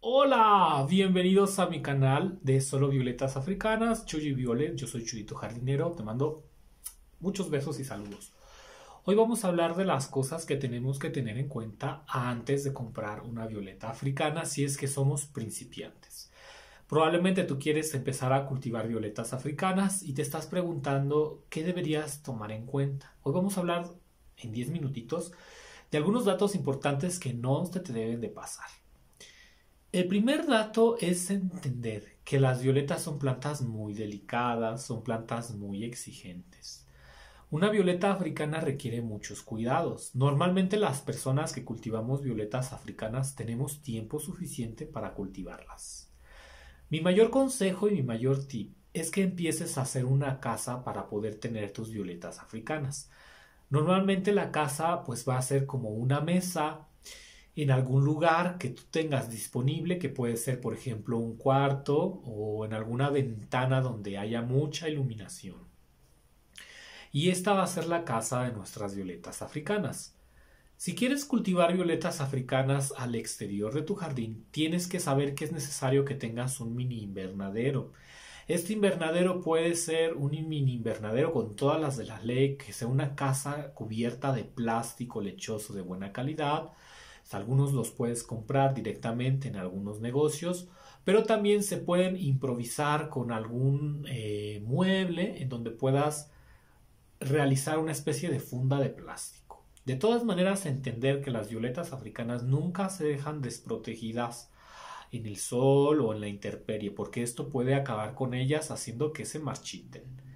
Hola, bienvenidos a mi canal de Solo Violetas Africanas, Chuyi Violet, yo soy Chuyito Jardinero, te mando muchos besos y saludos. Hoy vamos a hablar de las cosas que tenemos que tener en cuenta antes de comprar una violeta africana si es que somos principiantes. Probablemente tú quieres empezar a cultivar violetas africanas y te estás preguntando qué deberías tomar en cuenta. Hoy vamos a hablar en 10 minutitos de algunos datos importantes que no te deben de pasar. El primer dato es entender que las violetas son plantas muy delicadas, son plantas muy exigentes. Una violeta africana requiere muchos cuidados. Normalmente las personas que cultivamos violetas africanas tenemos tiempo suficiente para cultivarlas. Mi mayor consejo y mi mayor tip es que empieces a hacer una casa para poder tener tus violetas africanas. Normalmente la casa pues va a ser como una mesa en algún lugar que tú tengas disponible, que puede ser, por ejemplo, un cuarto o en alguna ventana donde haya mucha iluminación. Y esta va a ser la casa de nuestras violetas africanas. Si quieres cultivar violetas africanas al exterior de tu jardín, tienes que saber que es necesario que tengas un mini invernadero. Este invernadero puede ser un mini invernadero con todas las de la ley, que sea una casa cubierta de plástico lechoso de buena calidad, algunos los puedes comprar directamente en algunos negocios, pero también se pueden improvisar con algún eh, mueble en donde puedas realizar una especie de funda de plástico. De todas maneras, entender que las violetas africanas nunca se dejan desprotegidas en el sol o en la intemperie, porque esto puede acabar con ellas haciendo que se marchiten.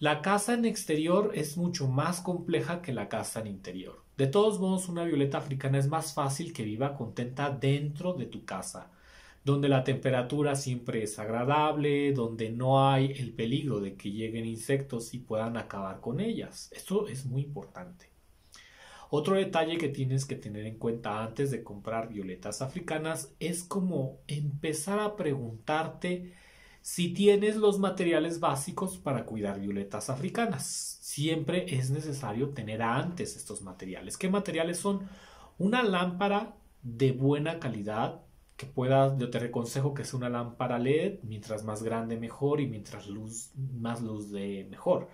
La casa en exterior es mucho más compleja que la casa en interior. De todos modos, una violeta africana es más fácil que viva contenta dentro de tu casa, donde la temperatura siempre es agradable, donde no hay el peligro de que lleguen insectos y puedan acabar con ellas. Esto es muy importante. Otro detalle que tienes que tener en cuenta antes de comprar violetas africanas es como empezar a preguntarte si tienes los materiales básicos para cuidar violetas africanas. Siempre es necesario tener antes estos materiales. ¿Qué materiales son? Una lámpara de buena calidad que pueda, yo te aconsejo que sea una lámpara LED, mientras más grande mejor y mientras luz, más luz de mejor.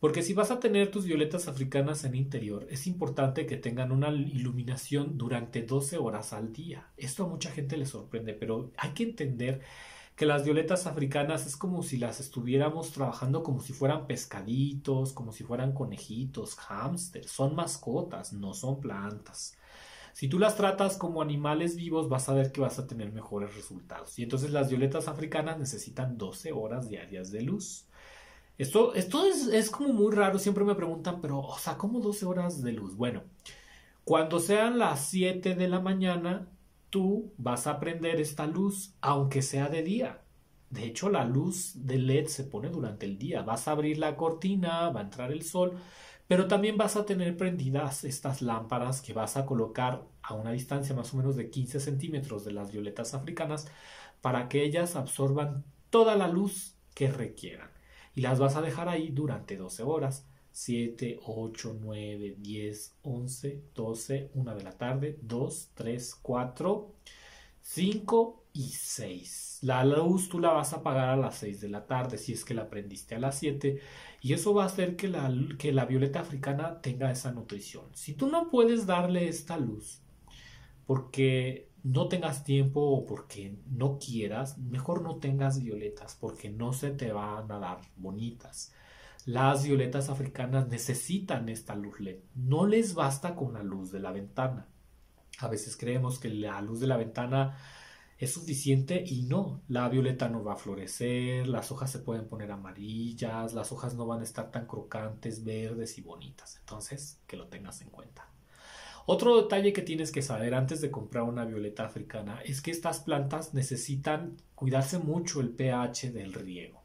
Porque si vas a tener tus violetas africanas en interior, es importante que tengan una iluminación durante 12 horas al día. Esto a mucha gente le sorprende, pero hay que entender que las violetas africanas es como si las estuviéramos trabajando como si fueran pescaditos, como si fueran conejitos, hámsters, son mascotas, no son plantas. Si tú las tratas como animales vivos, vas a ver que vas a tener mejores resultados. Y entonces las violetas africanas necesitan 12 horas diarias de luz. Esto, esto es, es como muy raro, siempre me preguntan, pero, o sea, ¿cómo 12 horas de luz? Bueno, cuando sean las 7 de la mañana, tú vas a prender esta luz aunque sea de día. De hecho, la luz de LED se pone durante el día. Vas a abrir la cortina, va a entrar el sol, pero también vas a tener prendidas estas lámparas que vas a colocar a una distancia más o menos de 15 centímetros de las violetas africanas para que ellas absorban toda la luz que requieran. Y las vas a dejar ahí durante 12 horas. 7, 8, 9, 10, 11, 12, 1 de la tarde, 2, 3, 4, 5 y 6. La luz tú la vas a apagar a las 6 de la tarde si es que la prendiste a las 7 y eso va a hacer que la, que la violeta africana tenga esa nutrición. Si tú no puedes darle esta luz porque no tengas tiempo o porque no quieras, mejor no tengas violetas porque no se te van a dar bonitas. Las violetas africanas necesitan esta luz LED. No les basta con la luz de la ventana. A veces creemos que la luz de la ventana es suficiente y no, la violeta no va a florecer, las hojas se pueden poner amarillas, las hojas no van a estar tan crocantes, verdes y bonitas. Entonces, que lo tengas en cuenta. Otro detalle que tienes que saber antes de comprar una violeta africana es que estas plantas necesitan cuidarse mucho el pH del riego.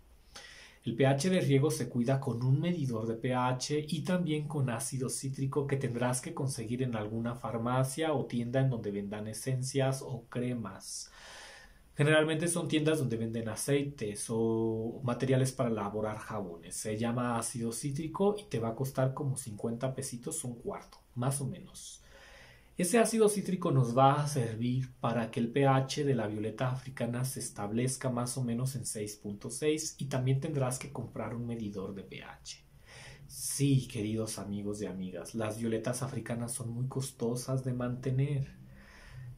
El pH de riego se cuida con un medidor de pH y también con ácido cítrico que tendrás que conseguir en alguna farmacia o tienda en donde vendan esencias o cremas. Generalmente son tiendas donde venden aceites o materiales para elaborar jabones. Se llama ácido cítrico y te va a costar como 50 pesitos un cuarto, más o menos. Ese ácido cítrico nos va a servir para que el pH de la violeta africana se establezca más o menos en 6.6 y también tendrás que comprar un medidor de pH. Sí, queridos amigos y amigas, las violetas africanas son muy costosas de mantener.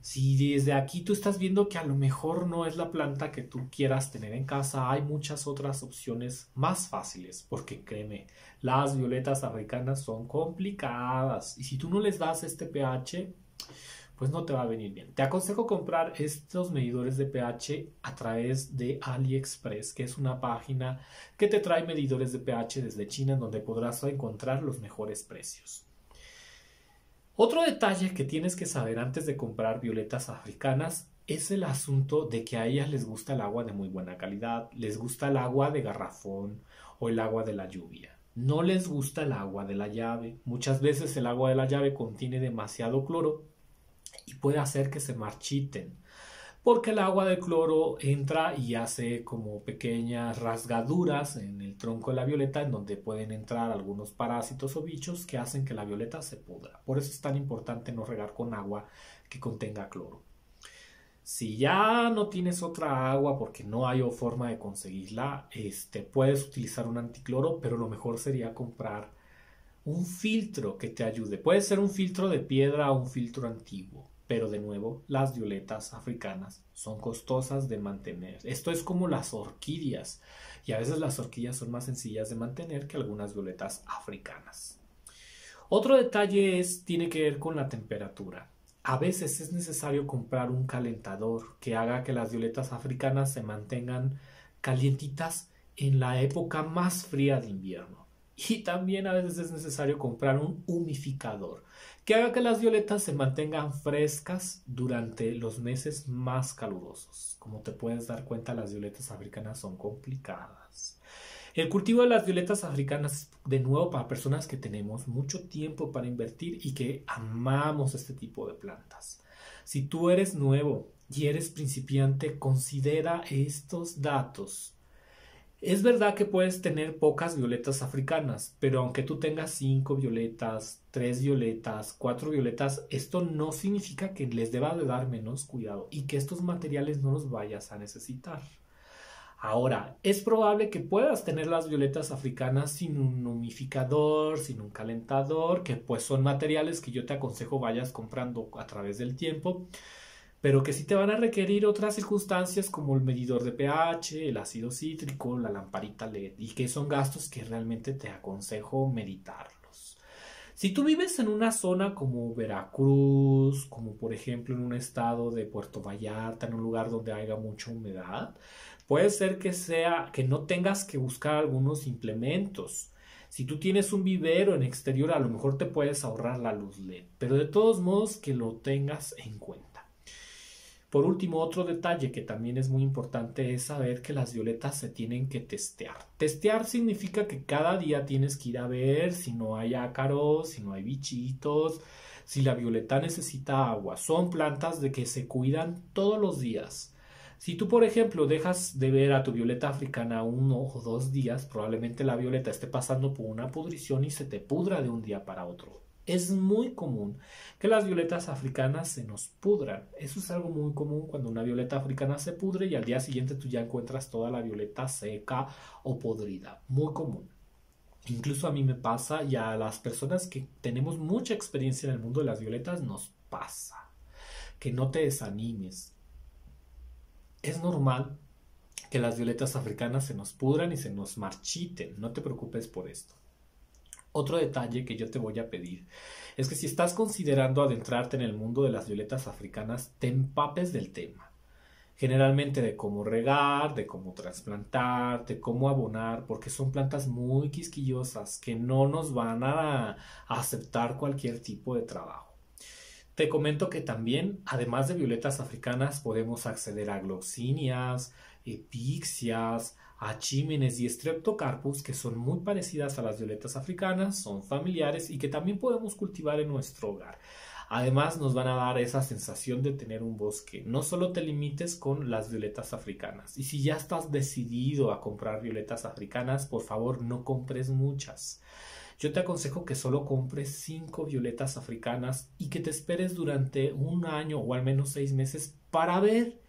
Si desde aquí tú estás viendo que a lo mejor no es la planta que tú quieras tener en casa, hay muchas otras opciones más fáciles, porque créeme, las violetas africanas son complicadas y si tú no les das este pH, pues no te va a venir bien. Te aconsejo comprar estos medidores de pH a través de AliExpress, que es una página que te trae medidores de pH desde China en donde podrás encontrar los mejores precios. Otro detalle que tienes que saber antes de comprar violetas africanas es el asunto de que a ellas les gusta el agua de muy buena calidad, les gusta el agua de garrafón o el agua de la lluvia. No les gusta el agua de la llave. Muchas veces el agua de la llave contiene demasiado cloro y puede hacer que se marchiten porque el agua de cloro entra y hace como pequeñas rasgaduras en el tronco de la violeta en donde pueden entrar algunos parásitos o bichos que hacen que la violeta se pudra. Por eso es tan importante no regar con agua que contenga cloro. Si ya no tienes otra agua porque no hay forma de conseguirla, este, puedes utilizar un anticloro, pero lo mejor sería comprar un filtro que te ayude. Puede ser un filtro de piedra o un filtro antiguo. Pero de nuevo, las violetas africanas son costosas de mantener. Esto es como las orquídeas. Y a veces las orquídeas son más sencillas de mantener que algunas violetas africanas. Otro detalle es, tiene que ver con la temperatura. A veces es necesario comprar un calentador que haga que las violetas africanas se mantengan calientitas en la época más fría de invierno. Y también a veces es necesario comprar un humificador que haga que las violetas se mantengan frescas durante los meses más calurosos. Como te puedes dar cuenta, las violetas africanas son complicadas. El cultivo de las violetas africanas, de nuevo, para personas que tenemos mucho tiempo para invertir y que amamos este tipo de plantas. Si tú eres nuevo y eres principiante, considera estos datos es verdad que puedes tener pocas violetas africanas, pero aunque tú tengas cinco violetas, tres violetas, cuatro violetas, esto no significa que les deba de dar menos cuidado y que estos materiales no los vayas a necesitar. Ahora, es probable que puedas tener las violetas africanas sin un humificador, sin un calentador, que pues son materiales que yo te aconsejo vayas comprando a través del tiempo pero que sí te van a requerir otras circunstancias como el medidor de pH, el ácido cítrico, la lamparita LED, y que son gastos que realmente te aconsejo meditarlos. Si tú vives en una zona como Veracruz, como por ejemplo en un estado de Puerto Vallarta, en un lugar donde haya mucha humedad, puede ser que sea que no tengas que buscar algunos implementos. Si tú tienes un vivero en exterior, a lo mejor te puedes ahorrar la luz LED, pero de todos modos que lo tengas en cuenta. Por último, otro detalle que también es muy importante es saber que las violetas se tienen que testear. Testear significa que cada día tienes que ir a ver si no hay ácaros, si no hay bichitos, si la violeta necesita agua. Son plantas de que se cuidan todos los días. Si tú, por ejemplo, dejas de ver a tu violeta africana uno o dos días, probablemente la violeta esté pasando por una pudrición y se te pudra de un día para otro. Es muy común que las violetas africanas se nos pudran. Eso es algo muy común cuando una violeta africana se pudre y al día siguiente tú ya encuentras toda la violeta seca o podrida. Muy común. Incluso a mí me pasa y a las personas que tenemos mucha experiencia en el mundo de las violetas nos pasa. Que no te desanimes. Es normal que las violetas africanas se nos pudran y se nos marchiten. No te preocupes por esto. Otro detalle que yo te voy a pedir es que si estás considerando adentrarte en el mundo de las violetas africanas, te empapes del tema. Generalmente de cómo regar, de cómo trasplantar, de cómo abonar, porque son plantas muy quisquillosas que no nos van a, aceptar cualquier tipo de trabajo. Te comento que también, además de violetas africanas, podemos acceder a gloxinias, epixias, achímenes y streptocarpus que son muy parecidas a las violetas africanas, son familiares y que también podemos cultivar en nuestro hogar. Además nos van a dar esa sensación de tener un bosque. No solo te limites con las violetas africanas. Y si ya estás decidido a comprar violetas africanas, por favor no compres muchas. yo te aconsejo que solo compres 5 violetas africanas y que te esperes durante un año o al menos 6 meses para ver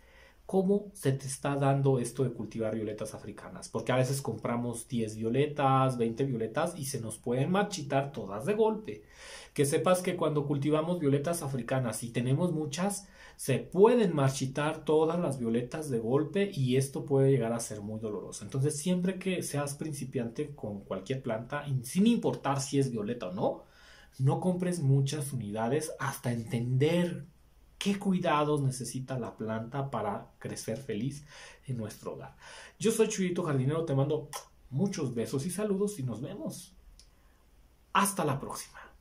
cómo se te está dando esto de cultivar violetas africanas. Porque a veces compramos 10 violetas, 20 violetas y se nos pueden marchitar todas de golpe. Que sepas que cuando cultivamos violetas africanas y tenemos muchas, se pueden marchitar todas las violetas de golpe y esto puede llegar a ser muy doloroso. Entonces, siempre que seas principiante con cualquier planta, sin importar si es violeta o no, no compres muchas unidades hasta entender qué cuidados necesita la planta para crecer feliz en nuestro hogar. Yo soy Chuyito Jardinero, te mando muchos besos y saludos y nos vemos. Hasta la próxima.